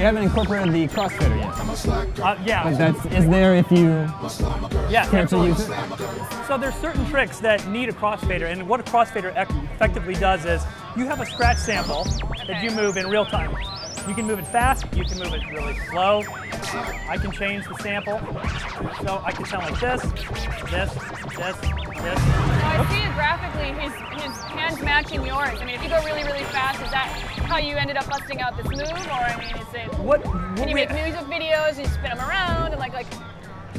you haven't incorporated the crossfader yet. Uh, yeah. But that's is there if you Yeah, care to absolutely. use it. So there's certain tricks that need a crossfader, and what a crossfader effectively does is you have a scratch sample that you move in real time. You can move it fast, you can move it really slow. I can change the sample, so I can sound like this, this, this, this. I see it graphically, his, his hands matching yours. I mean, if you go really, really fast, is that how you ended up busting out this move? Or, I mean, is it. What? Can you we- make music videos and you spin them around and like, like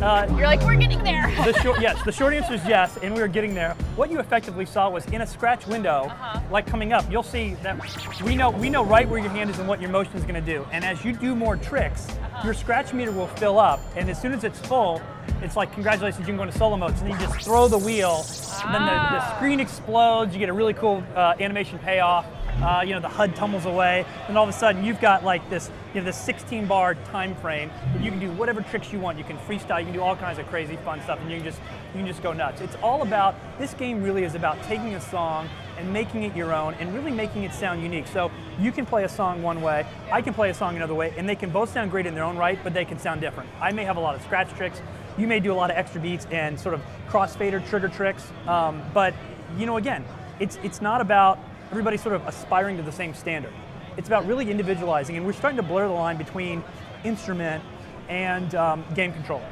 uh, you're like, we're getting there. the short, yes, the short answer is yes, and we were getting there. What you effectively saw was in a scratch window, Uh-huh. like coming up, you'll see that we know we know right where your hand is and what your motion is going to do. And as you do more tricks, Uh-huh. your scratch meter will fill up, and as soon as it's full, it's like congratulations, you can go into solo mode. So then you just throw the wheel, and then the, the Ah. screen explodes. You get a really cool uh, animation payoff. Uh, you know the HUD tumbles away, and all of a sudden you've got like this, you know, this 16 bar time frame that you can do whatever tricks you want. You can freestyle, you can do all kinds of crazy fun stuff, and you can just you can just go nuts. It's all about this game. Really is about taking a song and making it your own, and really making it sound unique. So you can play a song one way, I can play a song another way, and they can both sound great in their own right, but they can sound different. I may have a lot of scratch tricks. You may do a lot of extra beats and sort of crossfader trigger tricks, um, but you know, again, it's it's not about everybody sort of aspiring to the same standard. It's about really individualizing, and we're starting to blur the line between instrument and um, game controller.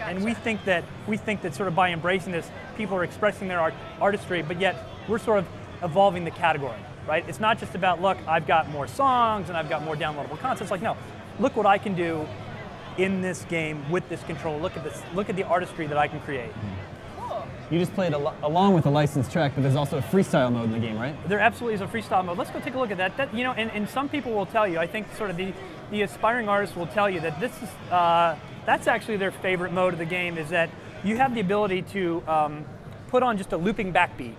And we think that we think that sort of by embracing this, people are expressing their art, artistry, but yet we're sort of evolving the category, right? It's not just about look, I've got more songs and I've got more downloadable content. It's like no, look what I can do in this game with this controller. Look at this. Look at the artistry that I can create. cool. You just played al- along with a licensed track, but there's also a freestyle mode in the game, right? There absolutely is a freestyle mode. Let's go take a look at that. that you know, and, and some people will tell you. I think sort of the the aspiring artists will tell you that this is uh, that's actually their favorite mode of the game. Is that you have the ability to um, put on just a looping backbeat.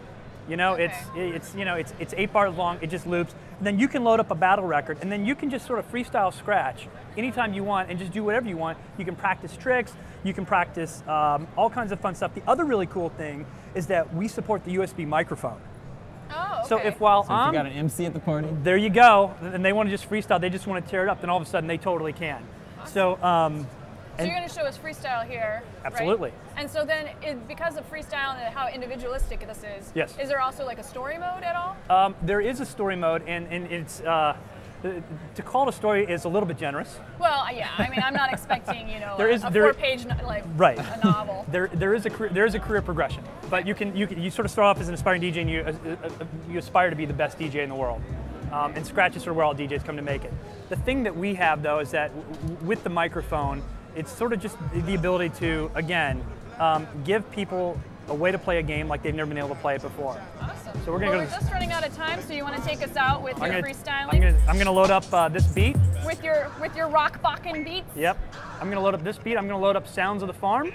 You know, it's it's you know it's it's eight bars long. It just loops. And then you can load up a battle record, and then you can just sort of freestyle scratch anytime you want, and just do whatever you want. You can practice tricks. You can practice um, all kinds of fun stuff. The other really cool thing is that we support the USB microphone. Oh, okay. So if while So if I'm you got an MC at the party, there you go, and they want to just freestyle, they just want to tear it up, then all of a sudden they totally can. So, um, So and- you're going to show us freestyle here, right? Absolutely. And so then, it, because of freestyle and how individualistic this is, Yes. is there also like a story mode at all? um, there is a story mode, and, and it's uh, to call it a story is a little bit generous. Well, yeah. I mean, I'm not expecting you know There a, a there- four-page like Right. a novel. There, there is a career, there is a career progression, but you can you can, you sort of start off as an aspiring DJ, and you uh, uh, uh, you aspire to be the best DJ in the world. Um, and scratch is sort of where all DJs come to make it. The thing that we have though is that with the microphone, it's sort of just the ability to again um, give people a way to play a game like they've never been able to play it before. Awesome. So we're gonna well, go we're just running out of time, so you want to take us out with I'm your gonna, freestyling, I'm gonna, I'm gonna load up uh, this beat. with your with your rock bakken beats. Yep. I'm gonna load up this beat. I'm gonna load up Sounds of the Farm,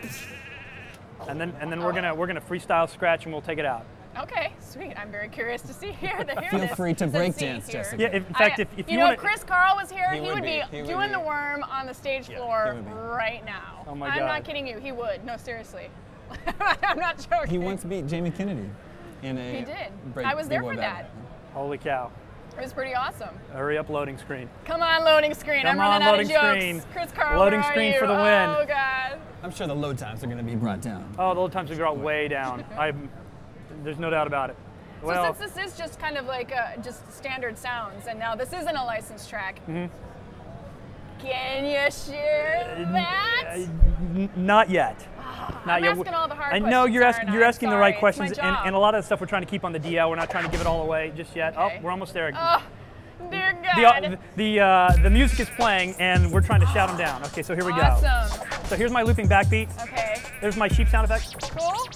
and then and then we're gonna we're gonna freestyle scratch and we'll take it out. Okay, sweet. I'm very curious to see here. To hear Feel this. free to see break dance, here. Jessica. Yeah. In fact, I- if, if you, you, know, want if Chris Carle was here, he, He would, would be, be. He would doing be. the worm on the stage he floor right now. Oh my I'm God. not kidding you. He would. No, seriously. I'm not joking. he once beat Jamie Kennedy in a. He did. break- I was big there boy for battle. that. holy cow, It was pretty awesome. hurry up, loading screen. Come on, loading screen. Come I'm running on, out of loading jokes. screen. Chris Carle, Loading where are screen you? for the win. Oh God. I'm sure the load times are going to be brought down. Oh, the load times have got way down. I'm, there's no doubt about it. Well, so since this is just kind of like uh, just standard sounds, and now this isn't a licensed track, Mm-hmm. can you share that? uh, not yet. Not I'm yet. asking all the hard I know you're asking you're asking the right questions, and, and a lot of the stuff we're trying to keep on the DL. We're not trying to give it all away just yet. Okay. Oh, we're almost there. Oh, dear the God. the uh, the music is playing, and we're trying to shout them down. Okay, so here we go. awesome. So here's my looping backbeat. Okay. There's my sheep sound effect. Cool.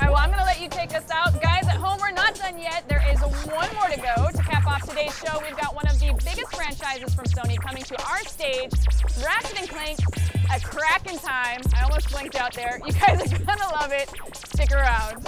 All right, well, I'm going to let you take us out. Guys at home, we're not done yet. There is one more to go. To cap off today's show, we've got one of the biggest franchises from Sony coming to our stage Ratchet and Clank, A Crack in Time. I almost blinked out there. You guys are going to love it. Stick around.